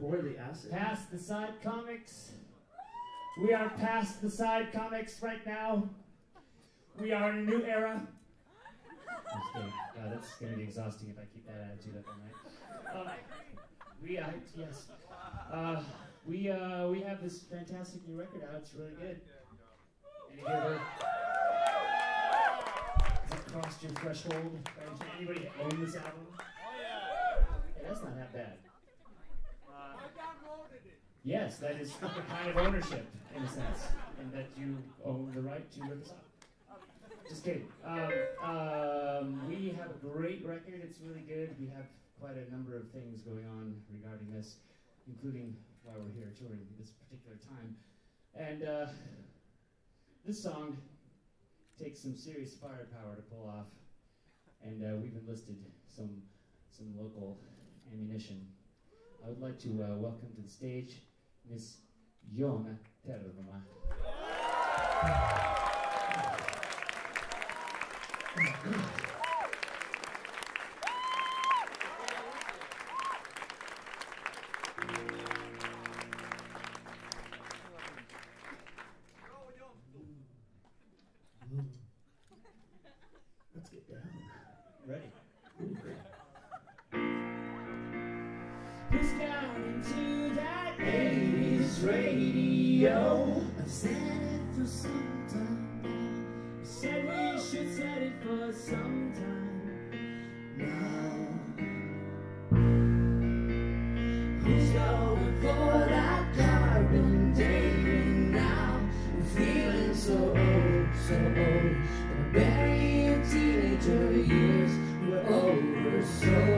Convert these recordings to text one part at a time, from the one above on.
Pour the acid. Past the side comics. We are past the side comics right now. We are in a new era. I'm just. Uh, that's going to be exhausting if I keep that attitude up all night. Uh, we, uh, yes. Uh, we, uh, we have this fantastic new record out. It's really good. Any good? Has it crossed your threshold? Anybody own this album? Hey, that's not that bad. Yes, that is a kind of ownership, in a sense, in that you own the right to look us up. Just kidding. Um, um, we have a great record. It's really good. We have quite a number of things going on regarding this, including why we're here touring this particular time. And uh, this song takes some serious firepower to pull off, and uh, we've enlisted some some local ammunition. I would like to uh, welcome to the stage Miss Jonna Tervomaa. Let's get down. Ready. Push down into that 80s radio. I've said it for some time now. Said we should set it for some time. Now, who's going for that carbon dating now? I'm feeling so old, so old. Gonna bury your teenager years. We're over so.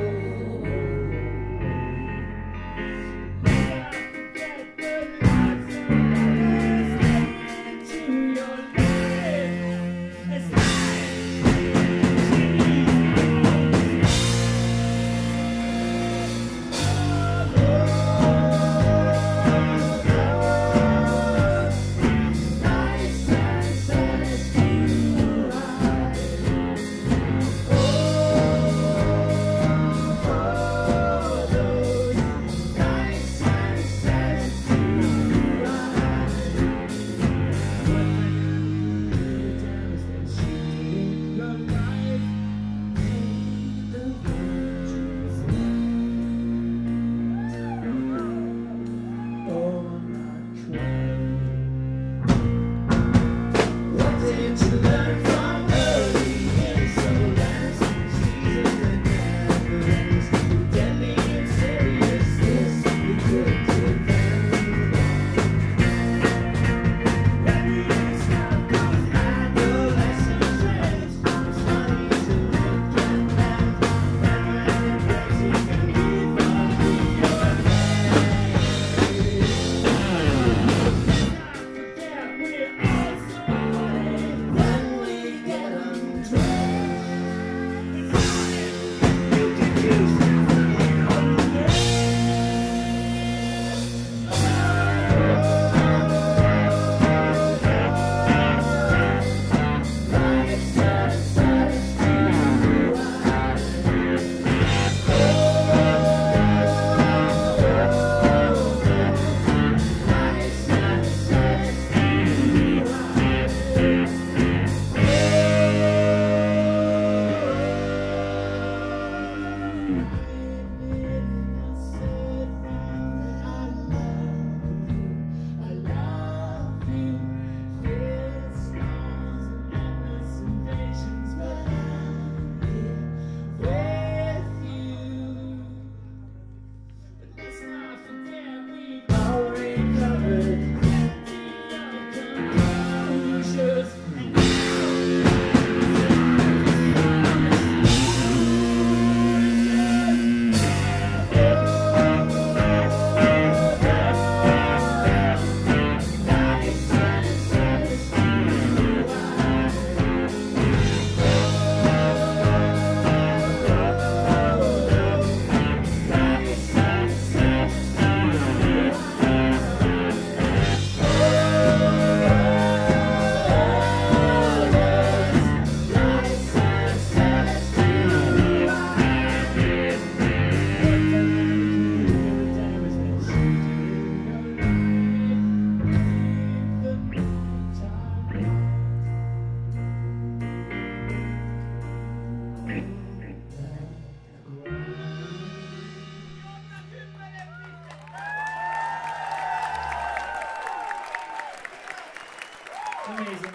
Amazing.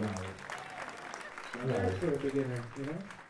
Wow. Bad for a beginner, you know?